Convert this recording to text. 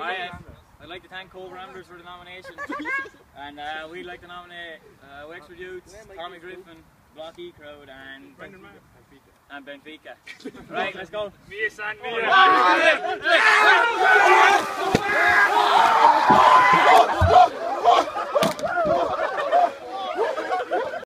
Hi, uh, I'd like to thank Cobh Ramblers for the nomination. and uh, we'd like to nominate uh, Wexford Youths, Tommy Griffin, Block E Crowd, and Brendan And Benfica. right, let's go. Mia San Mia.